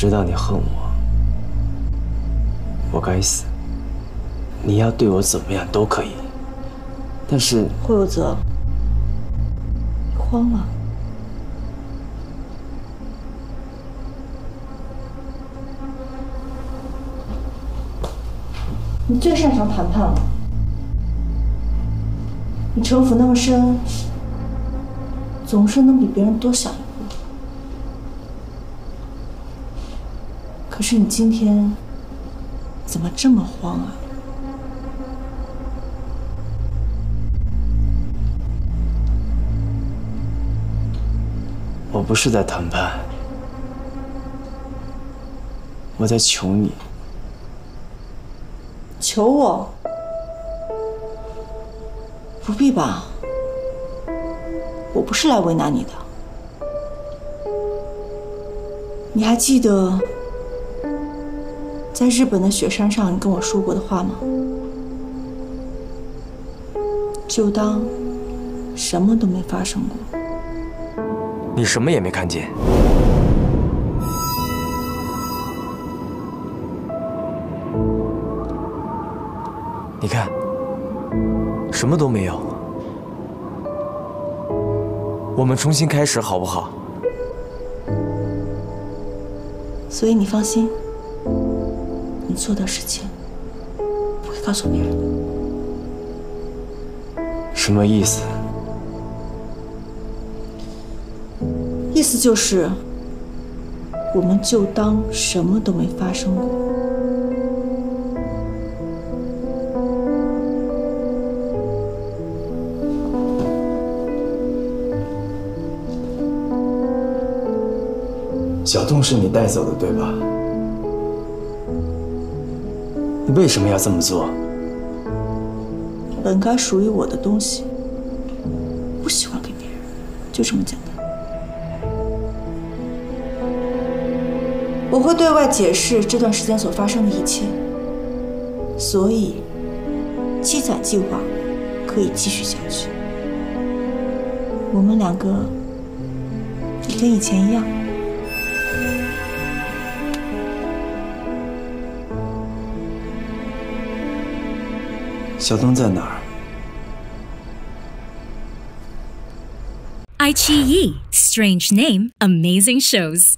我知道你恨我，我该死。你要对我怎么样都可以，但是霍有泽，你慌了。你最擅长谈判了，你城府那么深，总是能比别人多想一步。可是你今天怎么这么慌啊？我不是在谈判，我在求你。求我？不必吧，我不是来为难你的。你还记得在日本的雪山上你跟我说过的话吗？就当什么都没发生过。你什么也没看见。你看，什么都没有。我们重新开始好不好？所以你放心，你做的事情不会告诉别人的。什么意思？意思就是，我们就当什么都没发生过。小洞是你带走的，对吧？你为什么要这么做？本该属于我的东西，不喜欢给别人，就这么简单。我会对外解释这段时间所发生的一切，所以积攒计划可以继续下去。我们两个跟以前一样。小东在哪儿？爱奇艺，Strange Name，Amazing Shows。